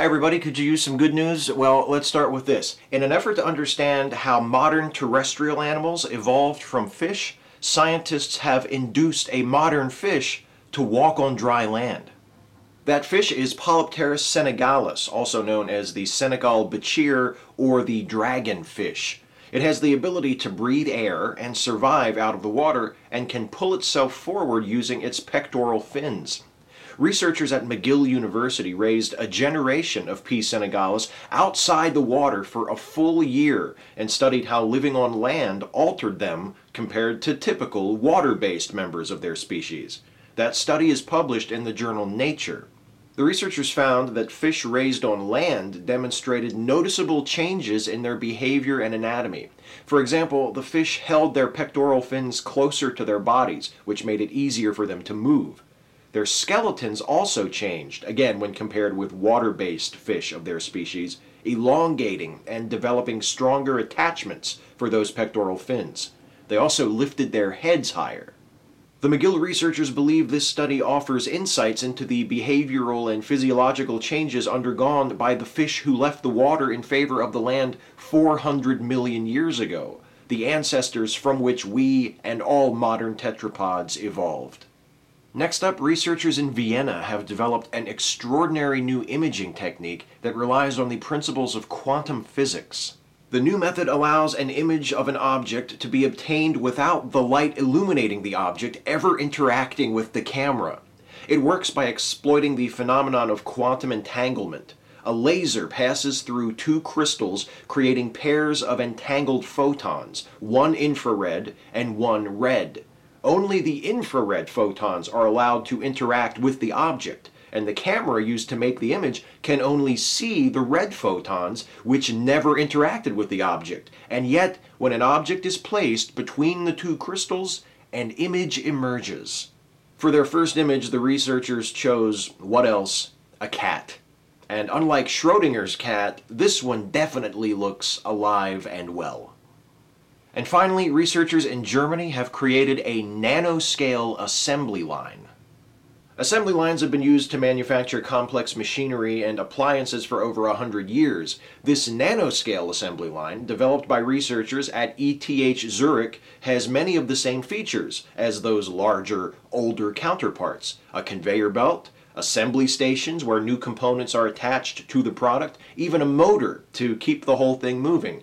Hi, everybody. Could you use some good news? Well, let's start with this. In an effort to understand how modern terrestrial animals evolved from fish, scientists have induced a modern fish to walk on dry land. That fish is Polypterus senegalis, also known as the Senegal bichir or the dragonfish. It has the ability to breathe air and survive out of the water and can pull itself forward using its pectoral fins. Researchers at McGill University raised a generation of P. senegalis outside the water for a full year and studied how living on land altered them compared to typical water based members of their species. That study is published in the journal Nature. The researchers found that fish raised on land demonstrated noticeable changes in their behavior and anatomy. For example, the fish held their pectoral fins closer to their bodies, which made it easier for them to move. Their skeletons also changed, again when compared with water-based fish of their species, elongating and developing stronger attachments for those pectoral fins. They also lifted their heads higher. The McGill researchers believe this study offers insights into the behavioral and physiological changes undergone by the fish who left the water in favor of the land 400 million years ago, the ancestors from which we and all modern tetrapods evolved. Next up, researchers in Vienna have developed an extraordinary new imaging technique that relies on the principles of quantum physics. The new method allows an image of an object to be obtained without the light illuminating the object ever interacting with the camera. It works by exploiting the phenomenon of quantum entanglement. A laser passes through two crystals, creating pairs of entangled photons, one infrared and one red. Only the infrared photons are allowed to interact with the object, and the camera used to make the image can only see the red photons, which never interacted with the object. And yet, when an object is placed between the two crystals, an image emerges. For their first image, the researchers chose, what else? A cat. And unlike Schrodinger's cat, this one definitely looks alive and well. And finally, researchers in Germany have created a nanoscale assembly line. Assembly lines have been used to manufacture complex machinery and appliances for over a hundred years. This nanoscale assembly line, developed by researchers at ETH Zurich, has many of the same features as those larger, older counterparts. A conveyor belt, assembly stations where new components are attached to the product, even a motor to keep the whole thing moving.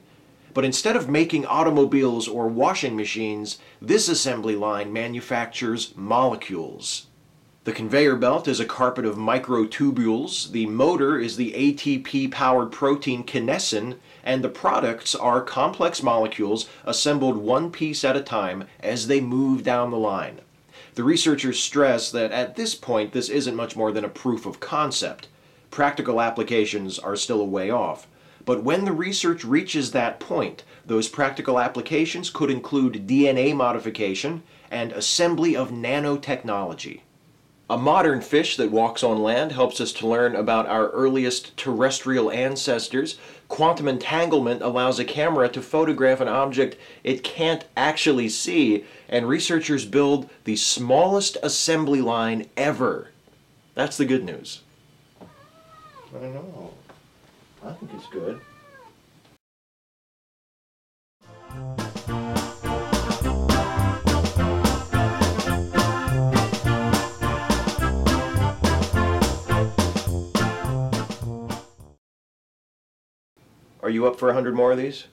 But instead of making automobiles or washing machines, this assembly line manufactures molecules. The conveyor belt is a carpet of microtubules, the motor is the ATP-powered protein kinesin, and the products are complex molecules assembled one piece at a time as they move down the line. The researchers stress that at this point this isn't much more than a proof of concept. Practical applications are still a way off. But when the research reaches that point, those practical applications could include DNA modification and assembly of nanotechnology. A modern fish that walks on land helps us to learn about our earliest terrestrial ancestors. Quantum entanglement allows a camera to photograph an object it can't actually see, and researchers build the smallest assembly line ever. That's the good news. I know. I think it's good. Are you up for a hundred more of these?